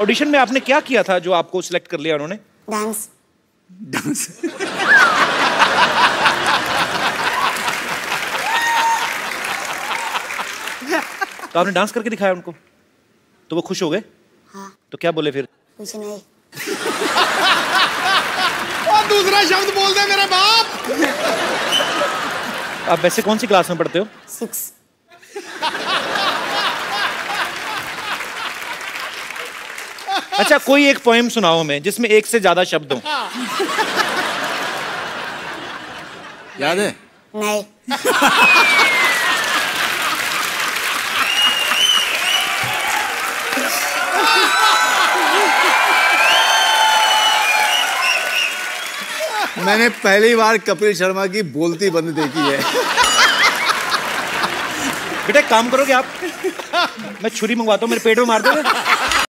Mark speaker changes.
Speaker 1: Audition में आपने क्या किया था जो आपको सिलेक्ट कर लिया उन्होंने?
Speaker 2: डांस
Speaker 3: डांस
Speaker 1: तो आपने डांस करके दिखाया उनको? तो वो खुश हो गए?
Speaker 2: हाँ।
Speaker 1: तो क्या बोले फिर?
Speaker 2: कुछ नहीं।
Speaker 3: और दूसरा शब्द बोल दे मेरे बाप।
Speaker 1: आप वैसे कौन सी क्लास में पढ़ते हो?
Speaker 2: सिक्स
Speaker 1: अच्छा कोई एक पोएम सुनाओ हमें जिसमें एक से ज़्यादा शब्द हो।
Speaker 3: याद है?
Speaker 2: नहीं।
Speaker 3: मैंने पहली बार कपिल शर्मा की बोलती बंद देखी है।
Speaker 1: बेटा काम करोगे आप? मैं छुरी मंगवाता हूँ मेरे पेट में मार दोगे?